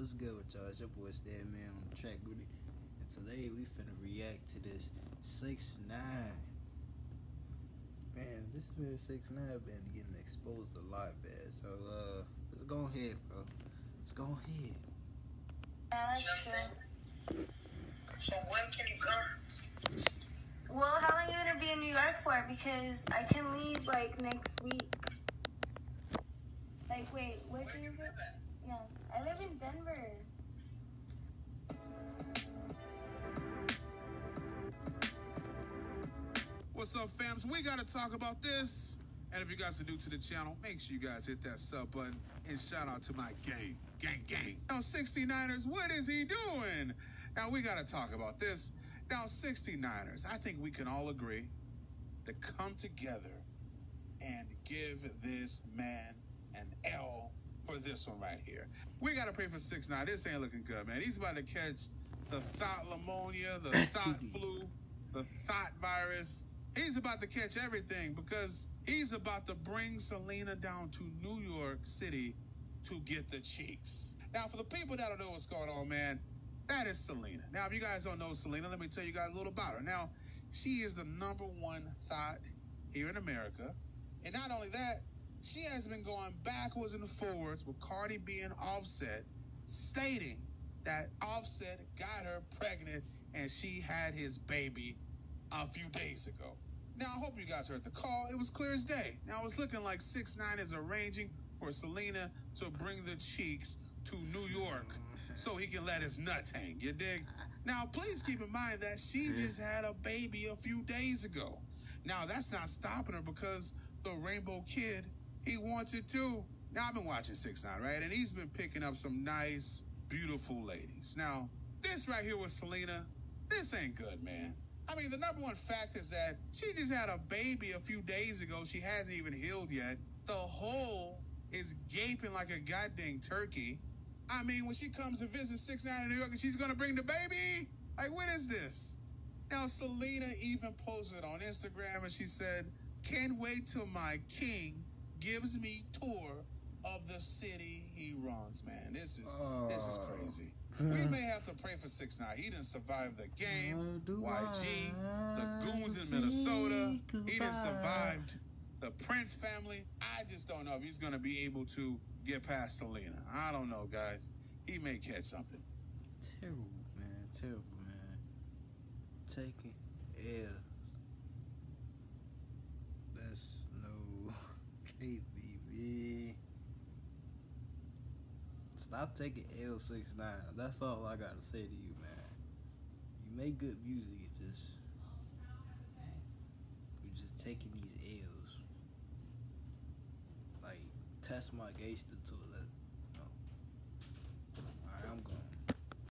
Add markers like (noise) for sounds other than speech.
What's good with y'all? It's your boy Stan Man on the track with it. And today we finna react to this 6 9 Man, this man 6 9 been getting exposed a lot bad. So uh let's go ahead, bro. Let's go ahead. So when can you come? Well, how long are you gonna be in New York for? Because I can leave like next week. Like, wait, what Where day is it? I live in Denver. What's up, fams? We gotta talk about this. And if you guys are new to the channel, make sure you guys hit that sub button and shout out to my gang, gang, gang. Now, 69ers, what is he doing? Now, we gotta talk about this. Now, 69ers, I think we can all agree to come together and give this man an L for this one right here. We gotta pray for 6 9 This ain't looking good, man. He's about to catch the thought pneumonia, the (laughs) thought flu, the thought virus. He's about to catch everything because he's about to bring Celina down to New York City to get the cheeks. Now, for the people that don't know what's going on, man, that is Celina. Now, if you guys don't know Celina, let me tell you guys a little about her. Now, she is the number one thought here in America. And not only that, she has been going backwards and forwards with Cardi B and Offset, stating that Offset got her pregnant and she had his baby a few days ago. Now, I hope you guys heard the call. It was clear as day. Now, it's looking like 6 9 is arranging for Celina to bring the cheeks to New York mm-hmm. so he can let his nuts hang. You dig? Now, please keep in mind that she just had a baby a few days ago. Now, that's not stopping her because the Rainbow Kid, he wants it too. Now, I've been watching 6 9 right? And he's been picking up some nice, beautiful ladies. Now, this right here with Celina, this ain't good, man. I mean, the number one fact is that she just had a baby a few days ago. She hasn't even healed yet. The hole is gaping like a goddamn turkey. I mean, when she comes to visit 6 9 in New York and she's gonna bring the baby? Like, what is this? Now, Celina even posted on Instagram and she said, Can't wait till my king gives me tour of the city he runs, man. This is this is Oh. crazy. We hmm. may have to pray for six nine. He didn't survive the game. Do YG, the I goons in say Minnesota. He goodbye? didn't survived the Prince family. I just don't know if he's gonna be able to get past Celina. I don't know, guys. He may catch something. Terrible, man. Terrible, man. Taking L's. That's no KBB. Stop taking L69. That's all I gotta say to you, man. You make good music, it's just. You're just taking these L's. Like, test my gangster to it.